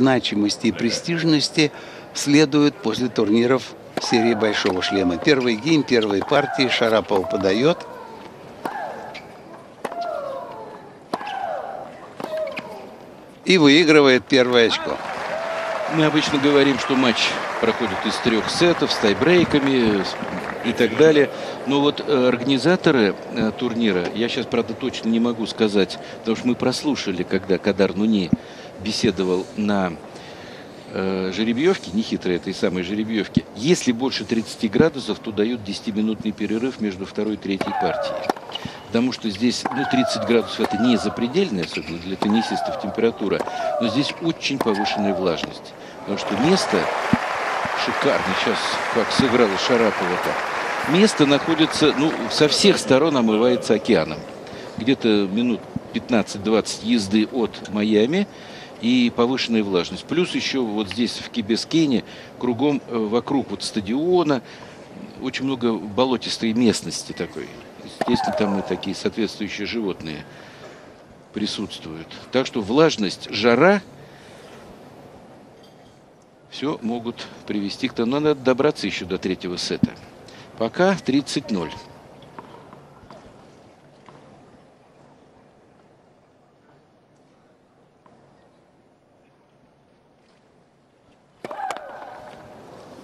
значимости и престижности следует после турниров серии Большого Шлема. Первый гейм, первой партии Шарапова подает. И выигрывает первое очко. Мы обычно говорим, что матч проходит из трех сетов с тайбрейками и так далее. Но вот э, организаторы э, турнира, я сейчас, правда, точно не могу сказать, потому что мы прослушали, когда Кадар Нуни беседовал на э, жеребьевке, нехитрой этой самой жеребьевке, если больше 30 градусов, то дают 10-минутный перерыв между второй и третьей партией. Потому что здесь, ну, 30 градусов это не запредельная, особенно для теннисистов, температура, но здесь очень повышенная влажность. Потому что место шикарно сейчас, как сыграла Шарапова-то. Место находится, ну, со всех сторон омывается океаном. Где-то минут 15-20 езды от Майами и повышенная влажность. Плюс еще вот здесь, в Кибескене, кругом, э, вокруг вот стадиона, очень много болотистой местности такой. Естественно, там и такие соответствующие животные присутствуют. Так что влажность, жара все могут привести к тому. Надо добраться еще до третьего сета. Пока 30-0.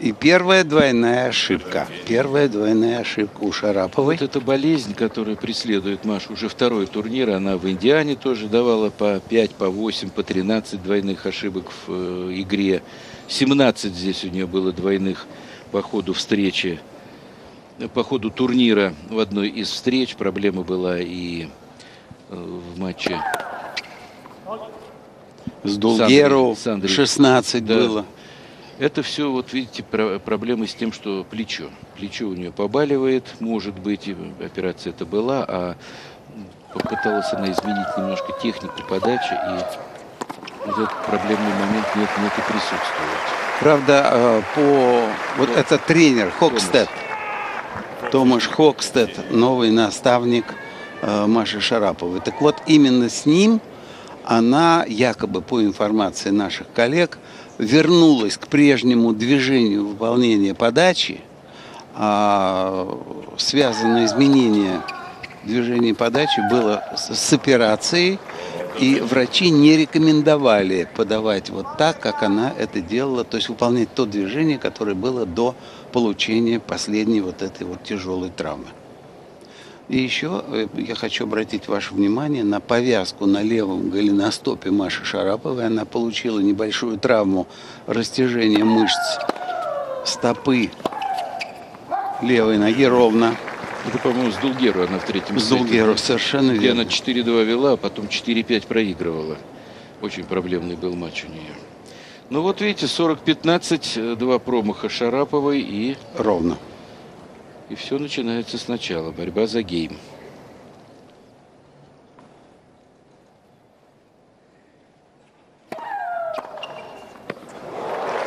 И первая двойная ошибка. Первая двойная ошибка у Шараповой. Вот эта болезнь, которая преследует Машу уже второй турнир, она в Индиане тоже давала по 5, по 8, по 13 двойных ошибок в э, игре. 17 здесь у нее было двойных по ходу встречи, по ходу турнира в одной из встреч. Проблема была и э, в матче с Дулгеру 16 да. было. Это все, вот видите, проблемы с тем, что плечо. Плечо у нее побаливает, может быть, операция это была, а попыталась она изменить немножко технику подачи, и вот этот проблемный момент нет-нет и присутствует. Правда, э, по... Вот Томас. это тренер Хокстед. Томаш Хокстед, новый наставник э, Маши Шараповой. Так вот, именно с ним она, якобы по информации наших коллег, вернулась к прежнему движению выполнения подачи, а связанное изменение движения подачи было с операцией, и врачи не рекомендовали подавать вот так, как она это делала, то есть выполнять то движение, которое было до получения последней вот этой вот тяжелой травмы. И еще э, я хочу обратить ваше внимание на повязку на левом голеностопе Маши Шараповой. Она получила небольшую травму растяжения мышц стопы левой ноги ровно. Это, по-моему, с Дулгеру она в третьем С Дулгеру, совершенно где верно. она 4-2 вела, а потом 4-5 проигрывала. Очень проблемный был матч у нее. Ну вот видите, 40-15, два промаха Шараповой и... Ровно. И все начинается сначала. Борьба за гейм.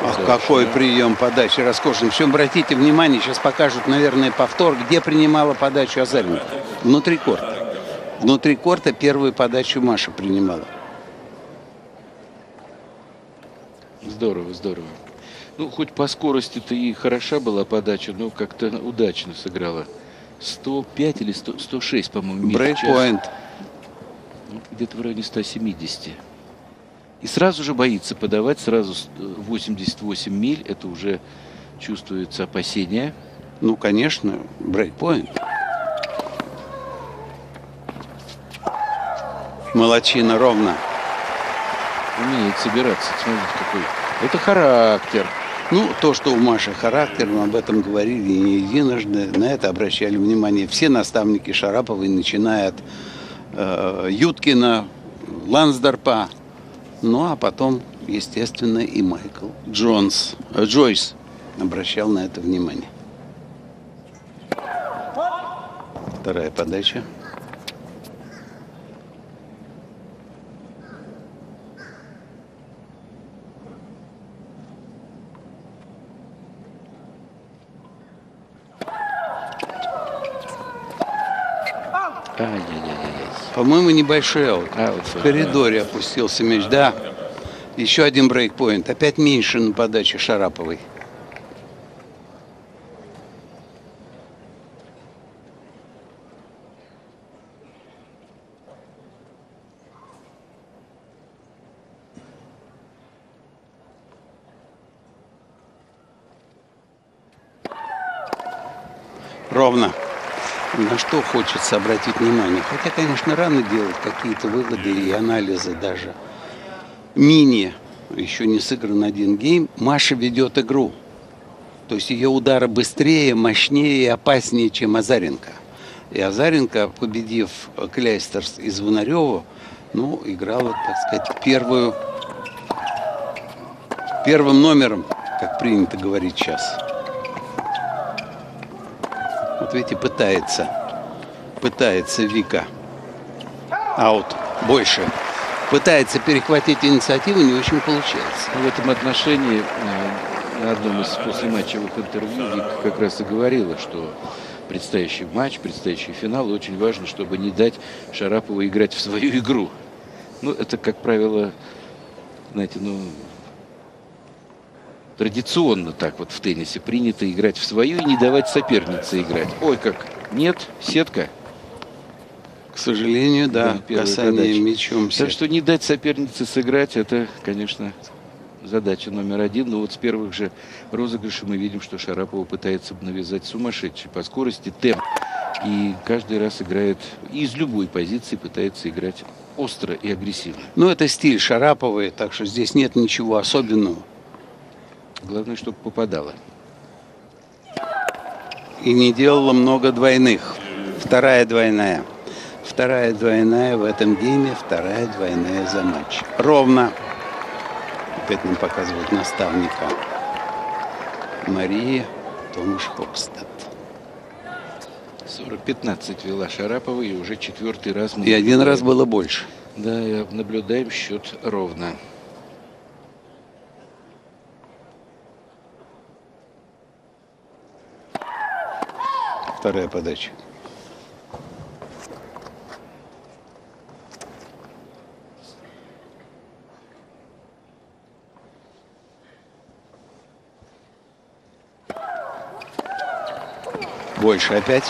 Ах, какой прием подачи роскошный. Причем, обратите внимание, сейчас покажут, наверное, повтор, где принимала подачу Азаренко. Внутри корта. Внутри корта первую подачу Маша принимала. Здорово, здорово. Ну, хоть по скорости-то и хороша была подача, но как-то удачно сыграла. 105 или 100, 106, по-моему, Брейкпоинт. Ну, где-то в районе 170. И сразу же боится подавать, сразу 88 миль. Это уже чувствуется опасение. Ну, конечно, брейкпоинт. Молодчина ровно. Умеет собираться. Смотрите, какой. Это характер. Ну, то, что у Маши характер, мы об этом говорили не единожды, на это обращали внимание все наставники Шараповой, начиная от э, Юткина, Лансдорпа, ну а потом, естественно, и Майкл Джонс, э, Джойс обращал на это внимание. Вторая подача. По-моему, небольшой аут. Аут, В коридоре опустился мяч, да. Еще один брейкпоинт. Опять меньше на подаче Шараповой. Ровно. На что хочется обратить внимание. Хотя, конечно, рано делать какие-то выводы и анализы даже. Мини, еще не сыгран один гейм, Маша ведет игру. То есть ее удары быстрее, мощнее и опаснее, чем Азаренко. И Азаренко, победив Кляйстерс и Звонареву, ну, играла, так сказать, первую, первым номером, как принято говорить сейчас. Вот видите, пытается. Пытается Вика. Аут. Больше. Пытается перехватить инициативу, не очень получается. В этом отношении э, на одном из послематчевых интервью Вика как раз и говорила, что предстоящий матч, предстоящий финал, очень важно, чтобы не дать Шарапову играть в свою игру. Ну, это, как правило, знаете, ну, традиционно так вот в теннисе принято играть в свою и не давать сопернице играть. Ой, как, нет, сетка. К сожалению, да, Да, касание подача. мячом. Так что не дать сопернице сыграть, это, конечно, задача номер один. Но вот с первых же розыгрышей мы видим, что Шарапова пытается навязать сумасшедший по скорости темп. И каждый раз играет из любой позиции пытается играть остро и агрессивно. Ну, это стиль Шараповой, так что здесь нет ничего особенного. Главное, чтобы попадало. И не делала много двойных. Вторая двойная. Вторая двойная в этом гейме, вторая двойная за матч. Ровно. Опять нам показывают наставника. Мария Томаш Хокстед. 40-15 вела Шарапова, и уже четвертый раз мы... И один раз наблюдаем- было больше. Да, наблюдаем счет ровно. Вторая подача. Больше опять.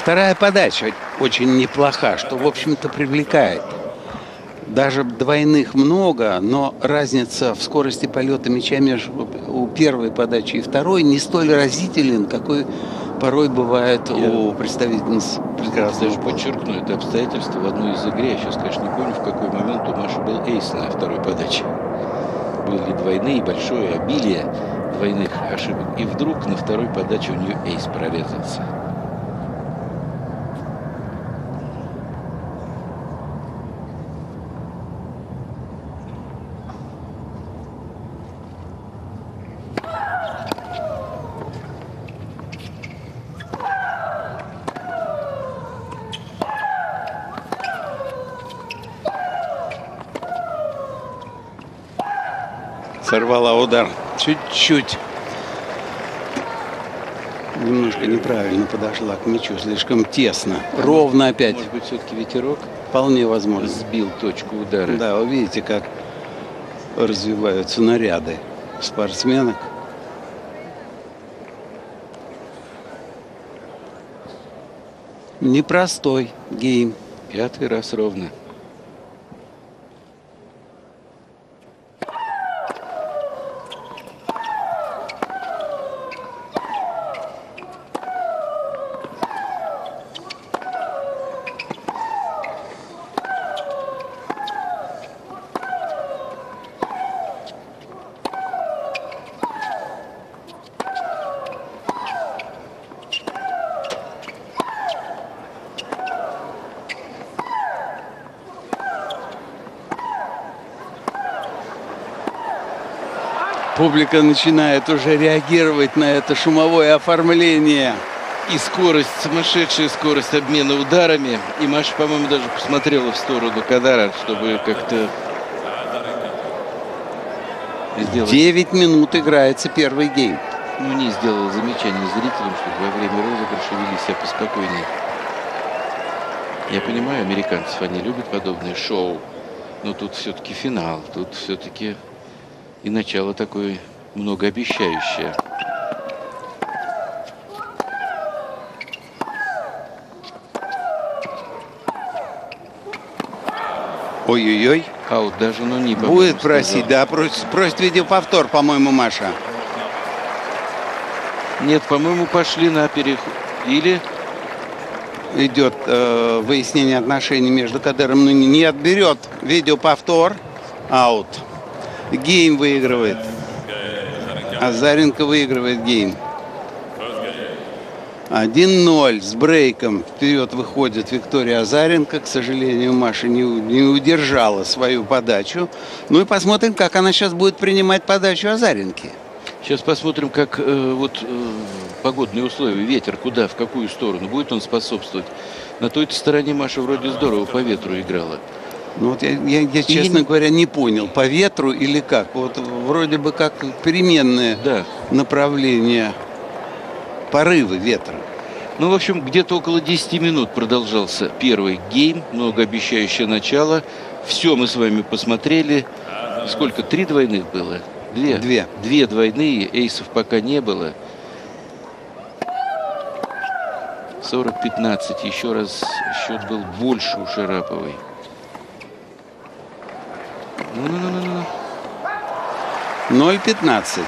Вторая подача очень неплоха, что, в общем-то, привлекает. Даже двойных много, но разница в скорости полета мяча между у первой подачи и второй не столь разителен, какой порой бывает у представительниц Раз прекрасного даже подчеркну это обстоятельство в одной из игре. Я сейчас, конечно, не помню, в какой момент у Маши был эйс на второй подаче. Были двойные, большое обилие двойных ошибок. И вдруг на второй подаче у нее эйс прорезался. Сорвала удар. Чуть-чуть. Немножко неправильно подошла к мячу, слишком тесно. Ровно опять. Может быть, все-таки ветерок Вполне возможно. сбил точку удара. Да, вы видите, как развиваются наряды спортсменок. Непростой гейм. Пятый раз ровно. Публика начинает уже реагировать на это шумовое оформление. И скорость, сумасшедшая скорость обмена ударами. И Маша, по-моему, даже посмотрела в сторону Кадара, чтобы как-то сделать... 9 минут играется первый гейм. Ну, не сделала замечание зрителям, чтобы во время розыгрыша вели себя поспокойнее. Я понимаю американцев, они любят подобные шоу. Но тут все-таки финал. Тут все-таки и начало такое многообещающее. Ой-ой-ой. Аут даже, ну не Будет просить, да, просит, просит видеоповтор, по-моему, Маша. Нет, по-моему, пошли на переход. Или идет э, выяснение отношений между Кадером и не отберет видеоповтор. Аут. Гейм выигрывает. Азаренко выигрывает гейм. 1-0 с брейком. Вперед выходит Виктория Азаренко. К сожалению, Маша не, не удержала свою подачу. Ну и посмотрим, как она сейчас будет принимать подачу Азаренки. Сейчас посмотрим, как э, вот э, погодные условия, ветер, куда, в какую сторону, будет он способствовать. На той стороне Маша вроде здорово по ветру играла. Ну вот я, я, я честно и... говоря, не понял, по ветру или как. Вот вроде бы как переменные да. направления, порывы ветра. Ну, в общем, где-то около 10 минут продолжался первый гейм, многообещающее начало. Все мы с вами посмотрели. Сколько? Три двойных было? Две. Две. Две двойные, эйсов пока не было. 40-15. Еще раз счет был больше у Шараповой. Ну-ну-ну-ну. 0-15.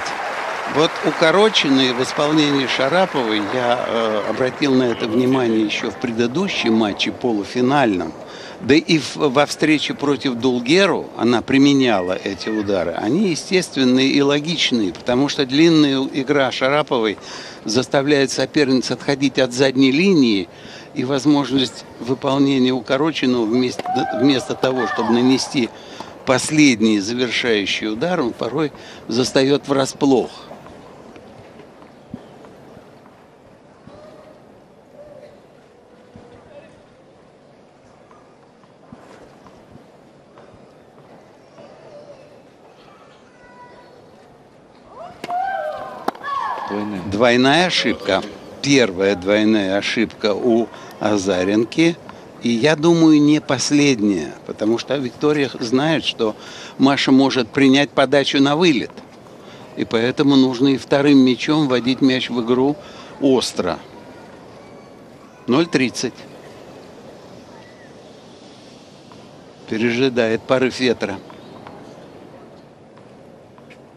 Вот укороченные в исполнении Шараповой, я э, обратил на это внимание еще в предыдущем матче полуфинальном – да и во встрече против Дулгеру она применяла эти удары. Они естественные и логичные, потому что длинная игра Шараповой заставляет соперниц отходить от задней линии, и возможность выполнения укороченного вместо, вместо того, чтобы нанести последний завершающий удар, он порой застает врасплох. Двойная. Ошибка. Первая двойная ошибка у Азаренки. И я думаю, не последняя, потому что Виктория знает, что Маша может принять подачу на вылет. И поэтому нужно и вторым мячом вводить мяч в игру остро. 0.30. Пережидает порыв ветра.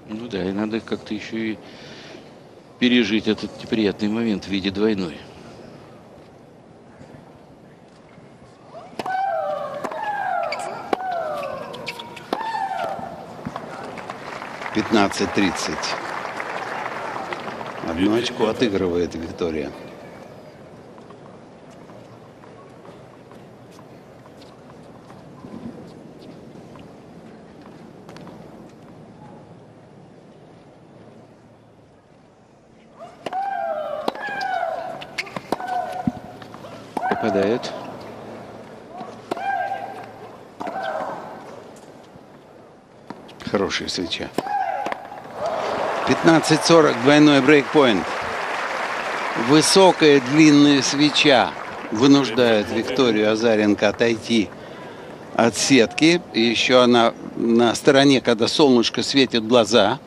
Ну да, и надо как-то еще и пережить этот неприятный момент в виде двойной. Пятнадцать тридцать. Одну очко отыгрывает Виктория. попадает. Хорошая свеча. 15.40, двойной брейкпоинт. Высокая длинная свеча вынуждает Викторию Азаренко отойти от сетки. И еще она на стороне, когда солнышко светит глаза.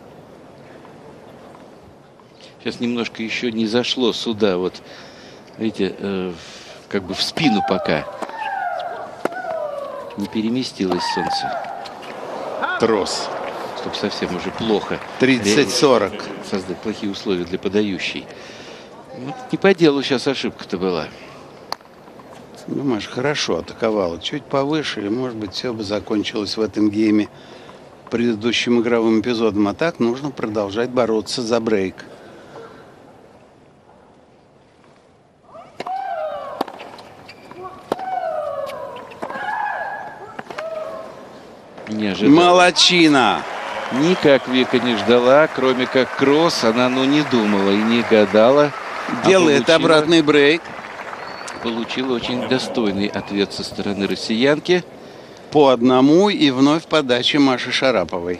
Сейчас немножко еще не зашло сюда. Вот, видите, э, как бы в спину пока. Не переместилось солнце. Трос. Чтобы совсем уже плохо. 30-40. Создать плохие условия для подающей. Вот не по делу сейчас ошибка-то была. Маша хорошо атаковала. Чуть повыше, и, может быть, все бы закончилось в этом гейме предыдущим игровым эпизодом. А так нужно продолжать бороться за брейк. Не ожидала. Молодчина! Никак Вика не ждала, кроме как кросс, она ну не думала и не гадала. А Делает а получила, обратный брейк. Получила очень достойный ответ со стороны россиянки. По одному и вновь подача Маши Шараповой.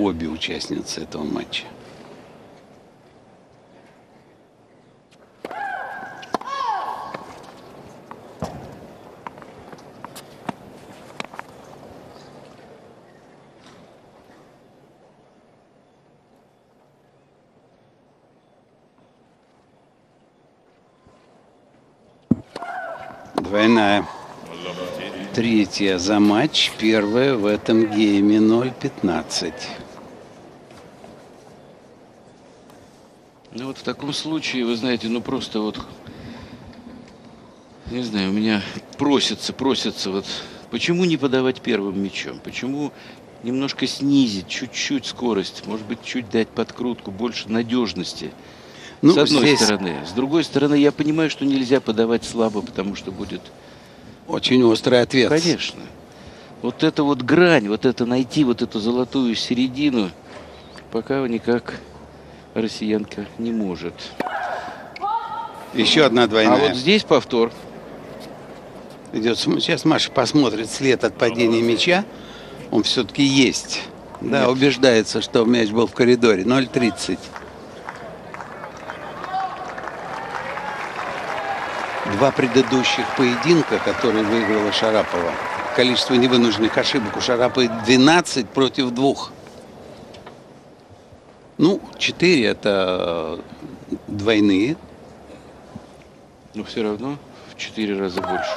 Обе участницы этого матча. Двойная. Третья за матч, первая в этом гейме 0-15. Ну вот в таком случае, вы знаете, ну просто вот, не знаю, у меня просится, просится вот, почему не подавать первым мячом? Почему немножко снизить чуть-чуть скорость, может быть, чуть дать подкрутку, больше надежности? Ну, с одной здесь... стороны. С другой стороны, я понимаю, что нельзя подавать слабо, потому что будет... Очень острый ответ. Конечно. Вот это вот грань, вот это найти, вот эту золотую середину, пока никак россиянка не может. Еще одна двойная. А вот здесь повтор. Идет. Сейчас Маша посмотрит след от падения мяча. Он все-таки есть. Да, Нет. убеждается, что мяч был в коридоре. 0.30. два предыдущих поединка, которые выиграла Шарапова, количество невынужденных ошибок у Шараповой 12 против двух. Ну, 4 это двойные. Но все равно в 4 раза больше.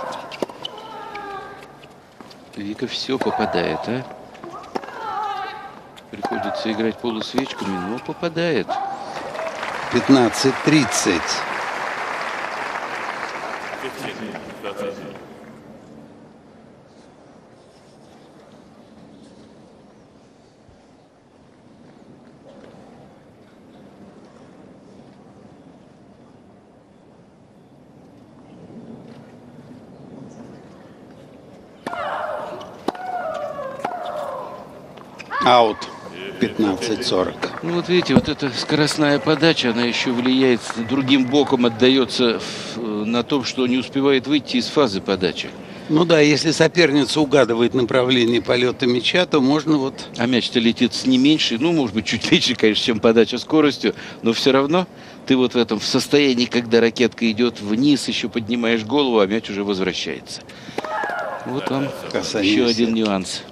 Вика все попадает, а? Приходится играть полусвечками, но попадает. 15-30. Аут. 15-40. Ну вот видите, вот эта скоростная подача, она еще влияет, другим боком отдается на том, что не успевает выйти из фазы подачи. Ну да, если соперница угадывает направление полета мяча, то можно вот... А мяч-то летит с не меньшей, ну, может быть, чуть меньше, конечно, чем подача скоростью, но все равно ты вот в этом в состоянии, когда ракетка идет вниз, еще поднимаешь голову, а мяч уже возвращается. Вот вам Касание еще один нюанс.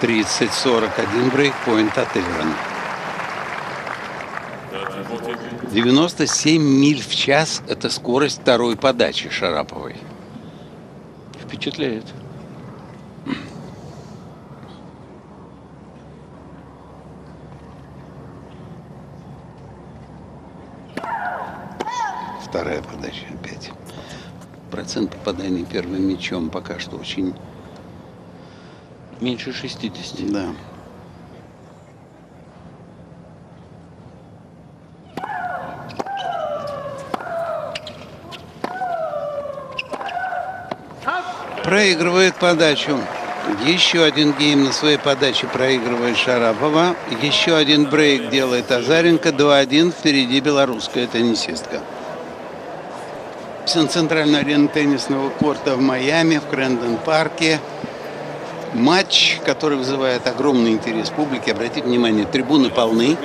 Тридцать сорок один брейкпоинт отыгран. 97 миль в час – это скорость второй подачи Шараповой. Впечатляет. Вторая подача опять. Процент попадания первым мячом пока что очень Меньше 60. Да. Проигрывает подачу. Еще один гейм на своей подаче проигрывает Шарапова. Еще один брейк делает Азаренко. 2-1 впереди белорусская теннисистка. Центральная арена теннисного корта в Майами, в Крэндон-парке матч, который вызывает огромный интерес публики. Обратите внимание, трибуны полны.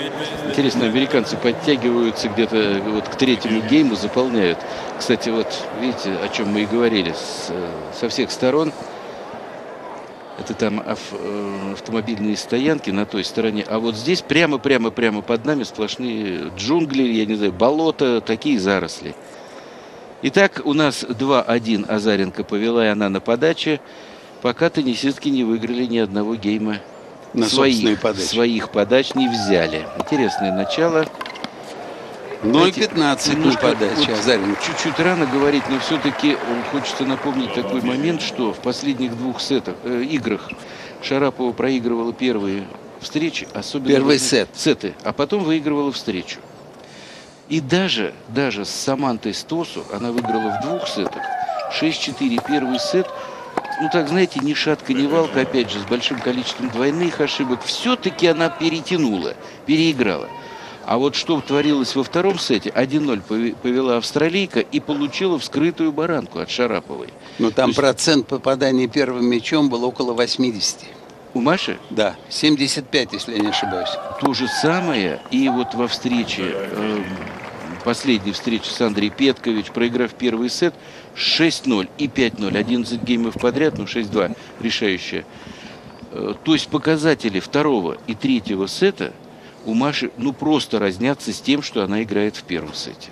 Интересно, американцы подтягиваются где-то вот к третьему гейму, заполняют. Кстати, вот видите, о чем мы и говорили, с, со всех сторон. Это там э, автомобильные стоянки на той стороне. А вот здесь прямо-прямо-прямо под нами сплошные джунгли, я не знаю, болота, такие заросли. Итак, у нас 2-1 Азаренко повела, и она на подаче пока теннисистки не выиграли ни одного гейма. На своих, подачи. своих подач не взяли. Интересное начало. 0-15 ну, подача. Вот, чуть-чуть рано говорить, но все-таки хочется напомнить такой момент, что в последних двух сетах, э, играх Шарапова проигрывала первые встречи, особенно первый сет. сеты, а потом выигрывала встречу. И даже, даже с Самантой Стосу она выиграла в двух сетах. 6-4 первый сет – ну так, знаете, ни шатка, ни валка, опять же, с большим количеством двойных ошибок, все-таки она перетянула, переиграла. А вот что творилось во втором сете, 1-0 повела австралийка и получила вскрытую баранку от Шараповой. Ну там есть... процент попадания первым мячом был около 80. У Маши? Да, 75, если я не ошибаюсь. То же самое и вот во встрече, э, последней встрече с Андреем Петкович, проиграв первый сет, 6-0 и 5-0, 11 геймов подряд, ну 6-2 решающая. Э, то есть показатели второго и третьего сета – у Маши ну просто разнятся с тем, что она играет в первом сете.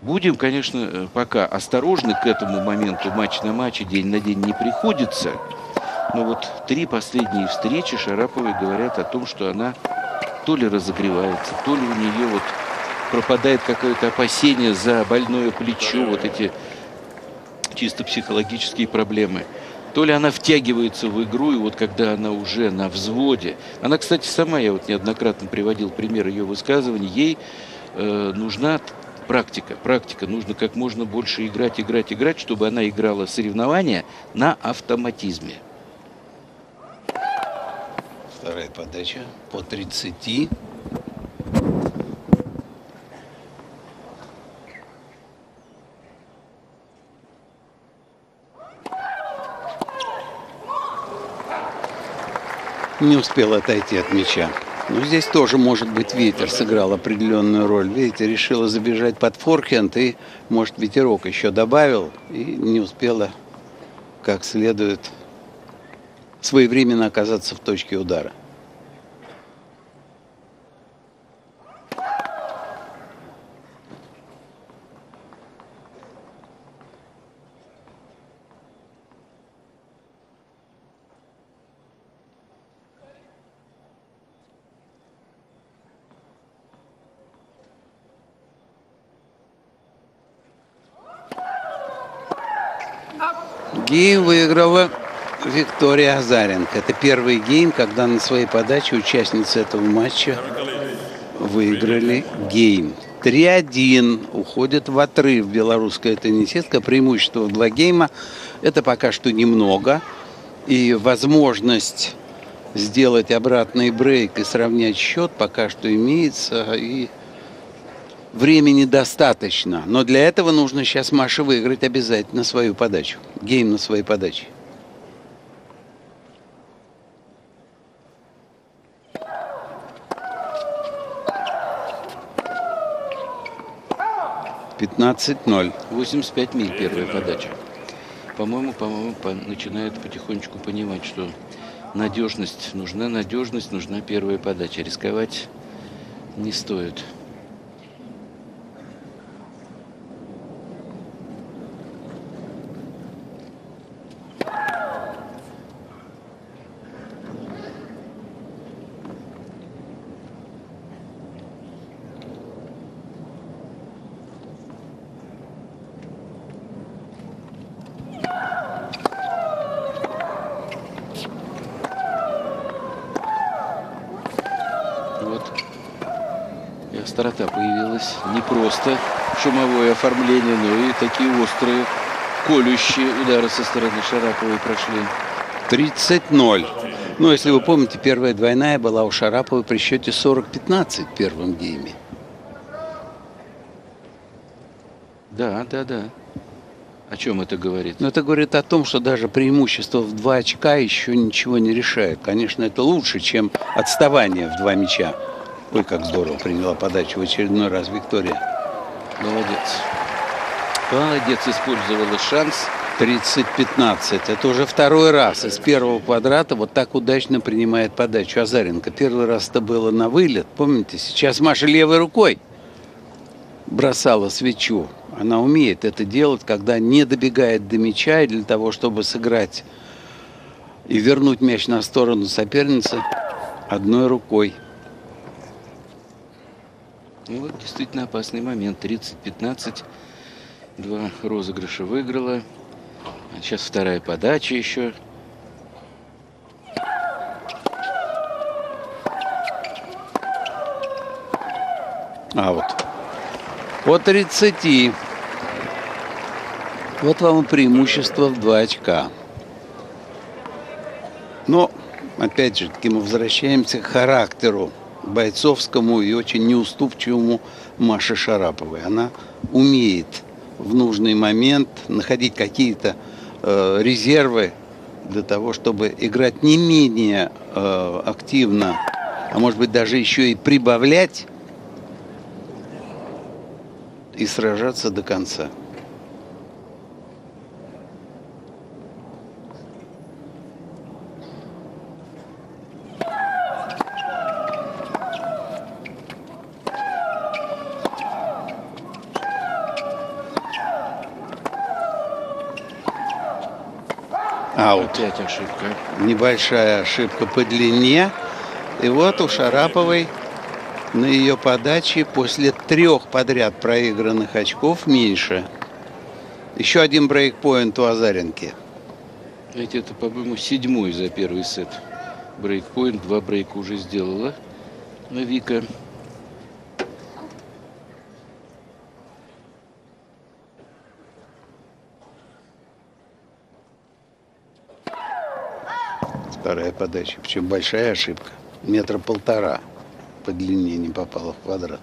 Будем, конечно, э, пока осторожны к этому моменту. Матч на матче, день на день не приходится. Но вот три последние встречи Шараповой говорят о том, что она то ли разогревается, то ли у нее вот пропадает какое-то опасение за больное плечо, вот эти чисто психологические проблемы – то ли она втягивается в игру, и вот когда она уже на взводе. Она, кстати, сама, я вот неоднократно приводил пример ее высказываний, ей э, нужна практика. Практика. Нужно как можно больше играть, играть, играть, чтобы она играла соревнования на автоматизме. Вторая подача по 30. Не успел отойти от мяча. Но здесь тоже, может быть, ветер сыграл определенную роль. Видите, решила забежать под форхенд и, может, ветерок еще добавил и не успела как следует своевременно оказаться в точке удара. Гейм выиграла Виктория Азаренко. Это первый гейм, когда на своей подаче участницы этого матча выиграли гейм. 3-1 уходит в отрыв белорусская теннисистка. Преимущество в два гейма – это пока что немного. И возможность сделать обратный брейк и сравнять счет пока что имеется. И времени достаточно. Но для этого нужно сейчас Маше выиграть обязательно свою подачу. Гейм на своей подаче. Пятнадцать ноль. 85 миль первая подача. По-моему, по-моему, по начинает потихонечку понимать, что надежность нужна, надежность нужна первая подача. Рисковать не стоит. острота появилась. Не просто шумовое оформление, но и такие острые, колющие удары со стороны Шараповой прошли. 30-0. Ну, если вы помните, первая двойная была у Шараповой при счете 40-15 в первом гейме. Да, да, да. О чем это говорит? Ну, это говорит о том, что даже преимущество в два очка еще ничего не решает. Конечно, это лучше, чем отставание в два мяча. Ой, как здорово приняла подачу в очередной раз Виктория. Молодец. Молодец, использовала шанс. 30-15. Это уже второй раз из первого квадрата вот так удачно принимает подачу Азаренко. Первый раз это было на вылет. Помните, сейчас Маша левой рукой бросала свечу. Она умеет это делать, когда не добегает до мяча, и для того, чтобы сыграть и вернуть мяч на сторону соперницы одной рукой. Ну вот действительно опасный момент. 30-15. Два розыгрыша выиграла. Сейчас вторая подача еще. А вот. По 30. Вот вам преимущество в 2 очка. Но, опять же таки, мы возвращаемся к характеру бойцовскому и очень неуступчивому Маши Шараповой. Она умеет в нужный момент находить какие-то э, резервы для того, чтобы играть не менее э, активно, а может быть даже еще и прибавлять и сражаться до конца. Аут. Опять ошибка. Небольшая ошибка по длине. И вот у Шараповой на ее подаче после трех подряд проигранных очков меньше. Еще один брейкпоинт у Азаренки. Ведь это, по-моему, седьмой за первый сет. Брейкпоинт, два брейка уже сделала Вика. Вторая подача. Причем большая ошибка. Метра полтора по длине не попала в квадрат.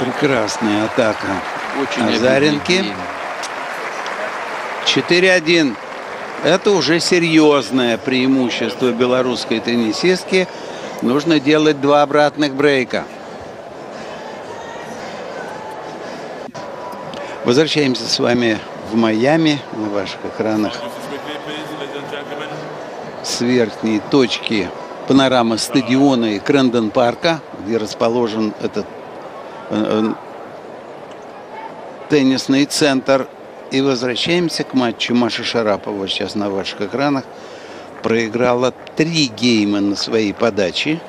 Прекрасная атака Очень Азаренки. обидный гейм. 4-1. Это уже серьезное преимущество белорусской теннисистки. Нужно делать два обратных брейка. Возвращаемся с вами в Майами на ваших экранах с верхней точки панорама стадиона и Крэндон парка, где расположен этот э, э, теннисный центр. И возвращаемся к матчу Маши Шарапова сейчас на ваших экранах. Проиграла три гейма на своей подаче.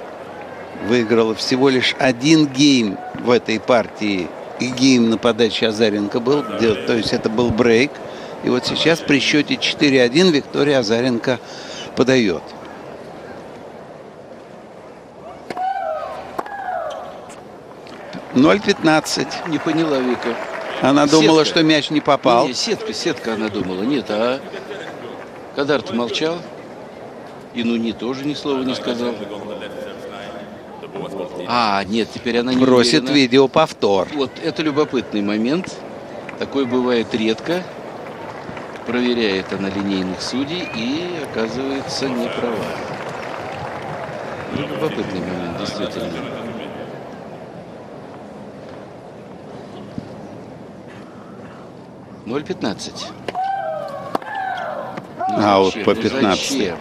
Выиграла всего лишь один гейм в этой партии. И гейм на подаче Азаренко был. где- То есть это был брейк. И вот сейчас при счете 4-1 Виктория Азаренко подает. Ноль пятнадцать. Не поняла Вика. Она думала, Сетка. что мяч не попал. Не, сетка, сетка она думала. Нет, а Кадар-то молчал. И Нуни тоже ни слова не сказал. А, нет, теперь она не Просит уверена. видео повтор. Вот это любопытный момент. Такой бывает редко. Проверяет она линейных судей и оказывается не права. Ну, любопытный момент, действительно. Ноль пятнадцать. Ну, А, вот по Ну, 15. зачем?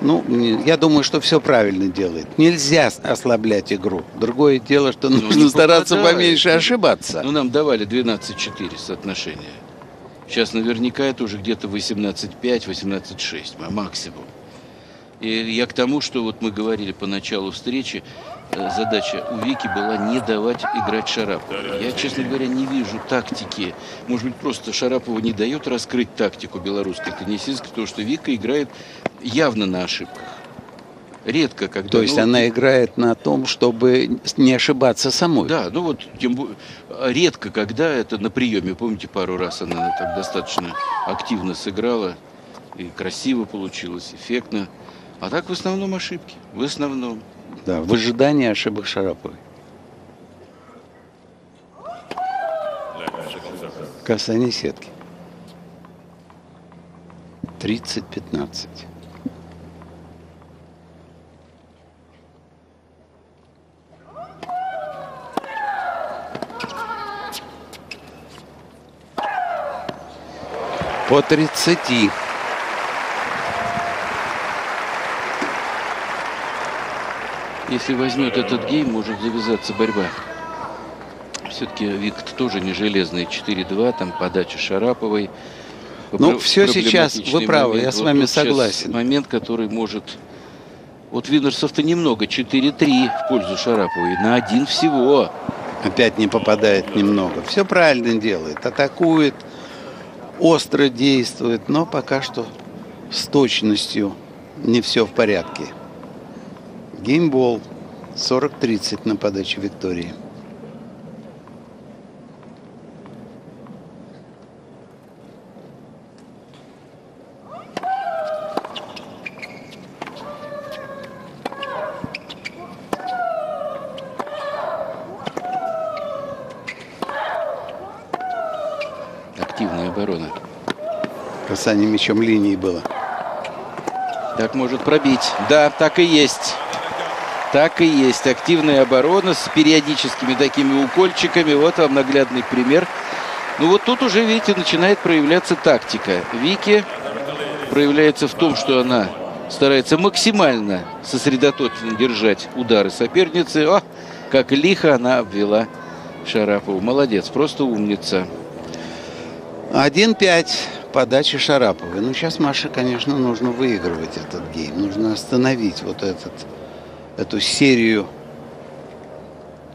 Ну, я думаю, что все правильно делает. Нельзя ослаблять игру. Другое дело, что Ну, нужно стараться попадает. поменьше ошибаться. Ну, нам давали 12-4 соотношение. Сейчас наверняка это уже где-то 18-5, 18-6 ма- максимум. И я к тому, что вот мы говорили по началу встречи, задача у Вики была не давать играть Шарапову. Я, честно говоря, не вижу тактики. Может быть, просто Шарапова не дает раскрыть тактику белорусской теннисистки, потому что Вика играет явно на ошибках. Редко, когда... То есть ну, она играет на том, чтобы не ошибаться самой. да, ну вот тем бо- редко, когда это на приеме. Помните, пару раз она так достаточно активно сыграла. И красиво получилось, эффектно. А так в основном ошибки. В основном. Да, в ожидании ошибок Шараповой. Касание сетки. 30-15. По 30. Если возьмет этот гейм, может завязаться борьба. Все-таки Викт тоже не железный. 4-2, там подача Шараповой. Ну, Пр- всё сейчас, вы правы, я с вами согласен. момент, который может... Вот Винерсов-то немного, 4-3 в пользу Шараповой. На один всего. Опять не попадает немного. Все правильно делает. Атакует, остро действует, но пока что с точностью не все в порядке. Геймбол 40-30 на подаче Виктории. Активная оборона. Касание мячом линии было. Так может пробить. Да, так и есть. Так и есть. Активная оборона с периодическими такими укольчиками. Вот вам наглядный пример. Ну вот тут уже, видите, начинает проявляться тактика. Вики проявляется в том, что она старается максимально сосредоточенно держать удары соперницы. О, как лихо она обвела Шарапову. Молодец, просто умница. 1-5 подачи Шараповой. Ну, сейчас Маше, конечно, нужно выигрывать этот гейм. Нужно остановить вот этот, эту серию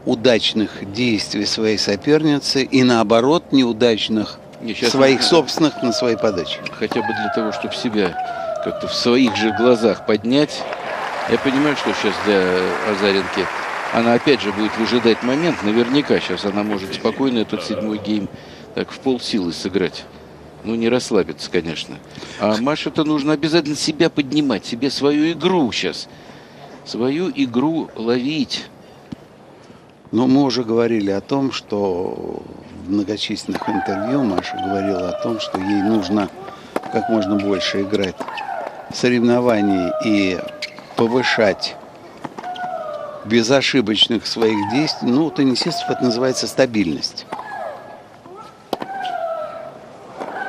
удачных действий своей соперницы и, наоборот, неудачных Не, щас своих собственных на своей подаче. хотя бы для того, чтобы себя как-то в своих же глазах поднять. Я понимаю, что сейчас для Азаренки она опять же будет выжидать момент. Наверняка сейчас она может спокойно этот седьмой гейм так в полсилы сыграть. Ну, не расслабиться, конечно. А Маше-то нужно обязательно себя поднимать, себе свою игру сейчас. Свою игру ловить. Но мы уже говорили о том, что в многочисленных интервью Маша говорила о том, что ей нужно как можно больше играть в соревновании и повышать безошибочных своих действий. Ну, у теннисистов это называется стабильность.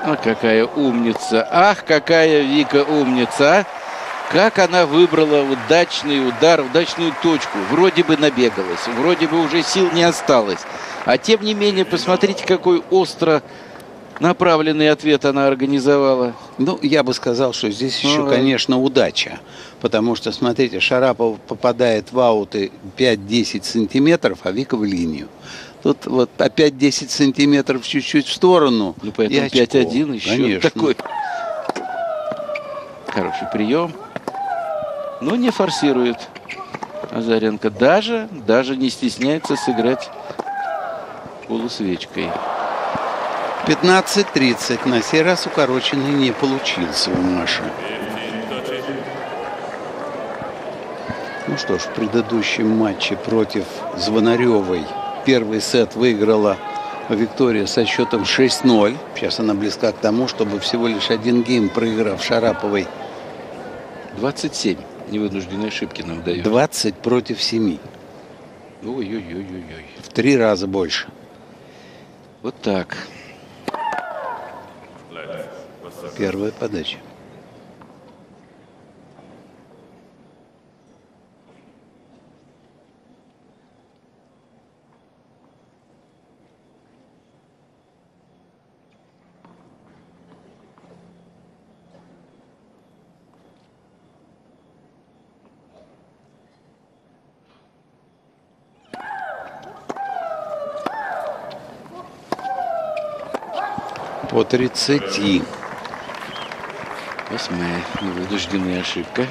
А какая умница. Ах, какая Вика умница. Как она выбрала удачный удар, удачную точку. Вроде бы набегалась, вроде бы уже сил не осталось. А тем не менее, посмотрите, какой остро направленный ответ она организовала. Ну, я бы сказал, что здесь еще, Ну, конечно, удача. Потому что, смотрите, Шарапов попадает в ауты 5-10 сантиметров, а Вика в линию. Тут вот опять 10 сантиметров чуть-чуть в сторону. Ну, поэтому очко. 5-1 еще Конечно. такой. Хороший прием. Но не форсирует Азаренко. Даже, даже не стесняется сыграть полусвечкой. 15-30. На сей раз укороченный не получился у Маши. Ну что ж, в предыдущем матче против Звонаревой первый сет выиграла Виктория со счетом 6-0. Сейчас она близка к тому, чтобы всего лишь один гейм, проиграв Шараповой 27 невынужденные ошибки нам дают. 20 против 7. Ой-ой-ой-ой-ой. В три раза больше. Вот так. Первая подача. По 30. Восьмая невынужденная ошибка.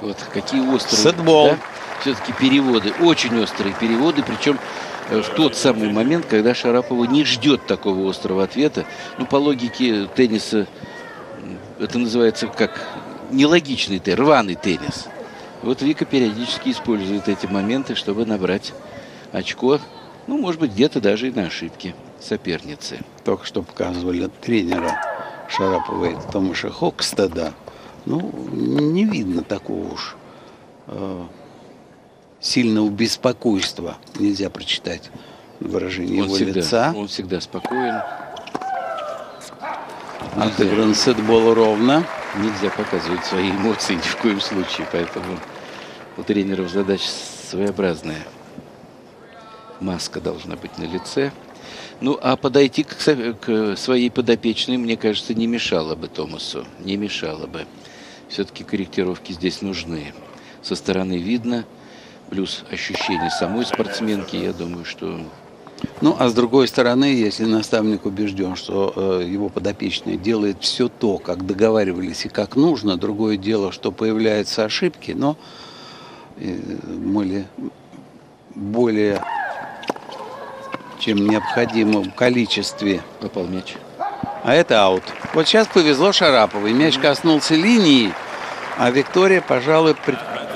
Вот какие острые. Сетбол. да, Все-таки переводы. Очень острые переводы. Причем э, в тот самый момент, когда Шарапова не ждет такого острого ответа. Ну, по логике тенниса, это называется как нелогичный теннис, рваный теннис. Вот Вика периодически использует эти моменты, чтобы набрать очко. Ну, может быть, где-то даже и на ошибки соперницы. Только что показывали тренера Шараповой Томаша Хокстеда. Ну, не видно такого уж э, сильного беспокойства. Нельзя прочитать выражение Он его всегда, лица. он всегда спокоен. Отыгран сетбол ровно. Нельзя показывать свои эмоции ни в коем случае, поэтому у тренеров задача своеобразная. Маска должна быть на лице. Ну, а подойти к, к своей подопечной, мне кажется, не мешало бы Томасу. Не мешало бы. Все-таки корректировки здесь нужны. Со стороны видно, плюс ощущение самой спортсменки, я думаю, что ну, а с другой стороны, если наставник убежден, что э, его подопечный делает все то, как договаривались и как нужно, другое дело, что появляются ошибки, но э, более, более чем необходимом количестве. Попал мяч. А это аут. Вот сейчас повезло Шараповой. Мяч коснулся линии, а Виктория, пожалуй,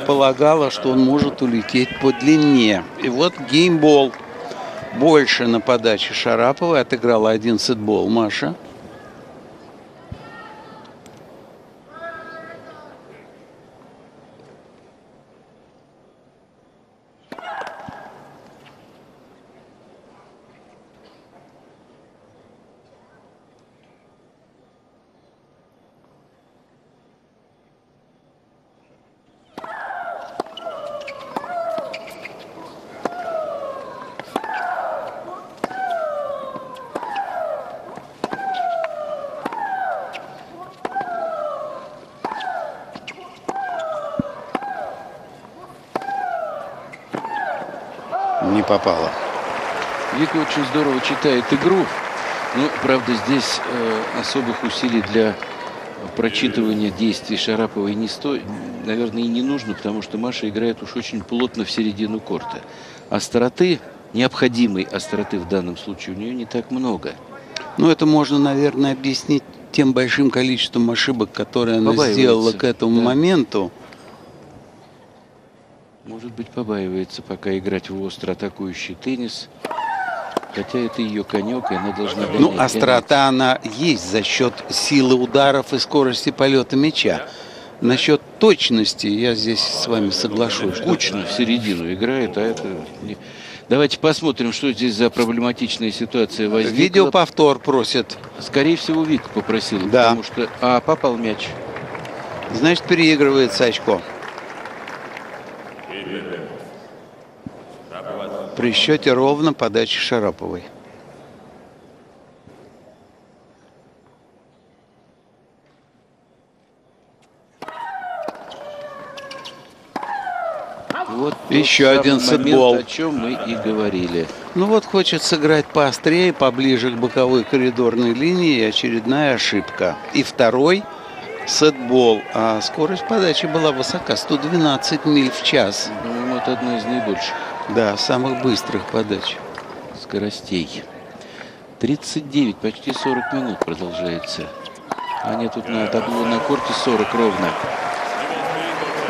предполагала, что он может улететь по длине. И вот геймбол – больше на подаче Шараповой. Отыграла один сетбол Маша. Не попало. Вика очень здорово читает игру. Ну, правда, здесь э, особых усилий для прочитывания действий Шараповой не стоит, наверное, и не нужно, потому что Маша играет уж очень плотно в середину корта. Остроты, необходимой остроты в данном случае, у нее не так много. Ну, это можно, наверное, объяснить тем большим количеством ошибок, которые она сделала к этому да. моменту. Быть, побаивается пока играть в остро атакующий теннис. Хотя это ее конек, и она должна гонять. Ну, острота она есть за счет силы ударов и скорости полета мяча. Насчет точности я здесь с вами соглашусь. Кучно в середину играет, а это... Давайте посмотрим, что здесь за проблематичная ситуация возникла. Видеоповтор просят. Скорее всего, Вик попросил, да. потому что... А, попал мяч. Значит, переигрывается очко. При счете ровно подачи Шараповой. Вот еще один сетбол. о чем мы и говорили. Ну вот хочет сыграть поострее, поближе к боковой коридорной линии, очередная ошибка. И второй сетбол. А скорость подачи была высока, 112 миль в час. Ну, это одно из наибольших. Да, самых быстрых подач. Скоростей. 39, почти 40 минут продолжается. Они тут на табло на корте 40 ровно.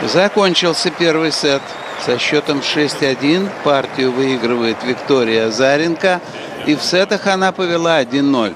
Закончился первый сет. Со счетом 6-1 партию выигрывает Виктория Заренко. И в сетах она повела 1-0.